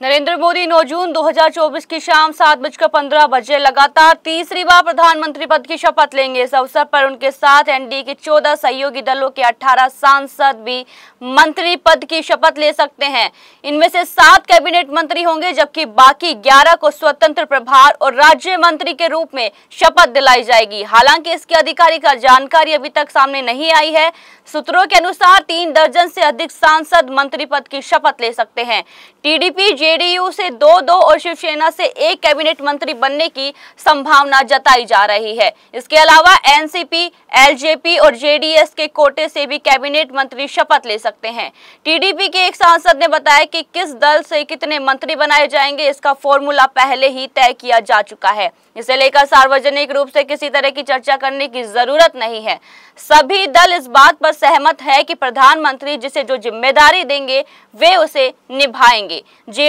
नरेंद्र मोदी 9 जून 2024 की शाम सात बजकर पंद्रह बजे लगातार तीसरी बार प्रधानमंत्री पद की शपथ लेंगे। इस अवसर पर उनके साथ एनडीए के 14 सहयोगी दलों के 18 सांसद भी मंत्री पद की शपथ ले सकते हैं। इनमें से सात कैबिनेट मंत्री होंगे, जबकि बाकी 11 को स्वतंत्र प्रभार और राज्य मंत्री के रूप में शपथ दिलाई जाएगी। हालाँकि इसकी आधिकारिक जानकारी अभी तक सामने नहीं आई है। सूत्रों के अनुसार तीन दर्जन से अधिक सांसद मंत्री पद की शपथ ले सकते हैं। टीडीपी जेडीयू से दो दो और शिवसेना से एक कैबिनेट मंत्री बनने की संभावना जताई जा रही है। इसके अलावा एनसीपी, एलजेपी और जेडीएस के कोटे से भी कैबिनेट मंत्री शपथ ले सकते हैं। टीडीपी के एक सांसद ने बताया कि किस दल से कितने मंत्री बनाए जाएँगे, इसका फॉर्मूला पहले ही तय किया जा चुका है। इसे लेकर सार्वजनिक रूप से किसी तरह की चर्चा करने की ज़रूरत नहीं है। सभी दल इस बात पर सहमत है कि प्रधानमंत्री जिसे जो ज़िम्मेदारी देंगे, वे उसे निभाएँगे।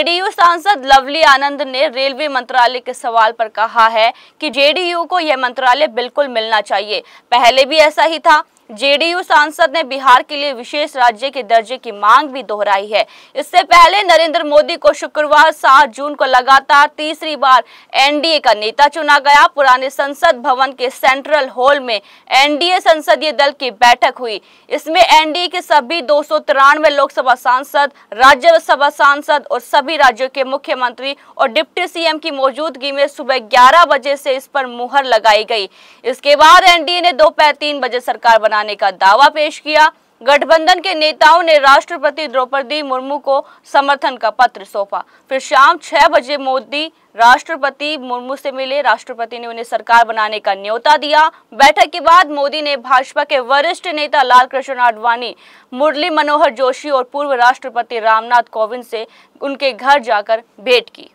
जेडीयू सांसद लवली आनंद ने रेलवे मंत्रालय के सवाल पर कहा है कि जेडीयू को यह मंत्रालय बिल्कुल मिलना चाहिए। पहले भी ऐसा ही था। जेडीयू सांसद ने बिहार के लिए विशेष राज्य के दर्जे की मांग भी दोहराई है। इससे पहले नरेंद्र मोदी को शुक्रवार 7 जून को लगातार तीसरी बार एनडीए का नेता चुना गया। पुराने संसद भवन के सेंट्रल हॉल में एनडीए संसदीय दल की बैठक हुई। इसमें एनडीए के सभी दो सौ तिरानवे लोकसभा सांसद, राज्यसभा सांसद और सभी राज्यों के मुख्यमंत्री और डिप्टी सीएम की मौजूदगी में सुबह ग्यारह बजे से इस पर मुहर लगाई गई। इसके बाद एनडीए ने दोपहर तीन बजे सरकार बना बनाने का दावा पेश किया। गठबंधन के नेताओं ने राष्ट्रपति द्रौपदी मुर्मू को समर्थन का पत्र सौंपा। फिर शाम छह बजे मोदी राष्ट्रपति मुर्मू से मिले। राष्ट्रपति ने उन्हें सरकार बनाने का न्योता दिया। बैठक के बाद मोदी ने भाजपा के वरिष्ठ नेता लाल कृष्ण आडवाणी, मुरली मनोहर जोशी और पूर्व राष्ट्रपति रामनाथ कोविंद से उनके घर जाकर भेंट की।